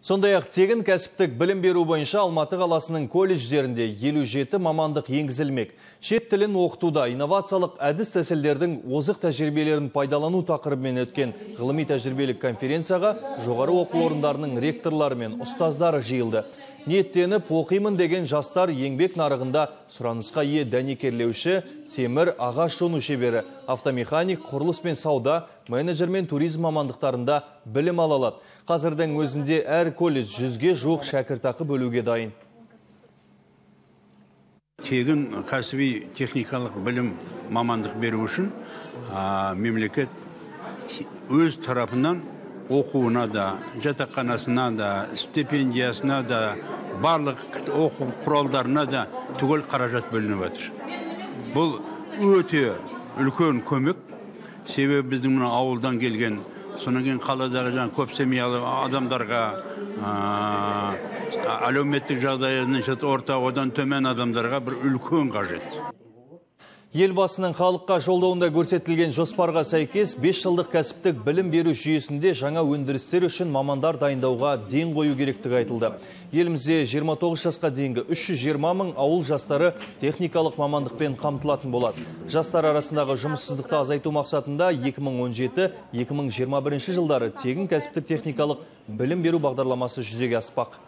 Сондай-ақ тегін кәсіптік білім беру бойынша Алматы қаласының колледждерінде 57 мамандық енгізілмек. Шет тілін оқытуда инновациялық әдіс тәсілдердің озық тәжірибелерін пайдалану тақырыбымен өткен ғылыми тәжірибелік конференцияға жоғары оқу орындарының ректорлары мен ұстаздары жиылды. Ниеттеніп оқимын деген жастар еңбек нарығында сұранысқа ие дәнекерлеуші, темір, ағаш жону шебері, автомеханик, құрылыс пен сауда, менеджер мен туризм мамандықтарында білім ала алады. Қазірдің өзінде әр колледж жүзге жуық шәкіртақы бөлуге дайын. тегін кәсіби техникалық білім мамандық беру үшін мемлекет өз тарапынан оқуына да жатақханасына да стипендиясына да барлық оқу құралдарына да түгел қаражат бөлініп жатыр бұл өте үлкен көмек себебі біздің мына ауылдан келген содан кейін қаладағы жаңағы көп семьялы адамдарға әлеуметтік жағдайы орта одан төмен адамдарға бір үлкен қажет. Елбасының халыққа жолдауында көрсетілген жоспарға сәйкес 5 жылдық кәсіптік білім беру жүйесінде жаңа өндірістер үшін мамандар дайындауға ден қою керектігі айтылды. Елімізде 29 жасқа дейінгі 320 мың ауыл жастары техникалық мамандықпен қамтылатын болады. Жастар арасындағы жұмыссыздықты азайту мақсатында 2017-2021 жылдары тегін кәсіптік техникалық білім беру бағдарламасы жүзеге аспақ.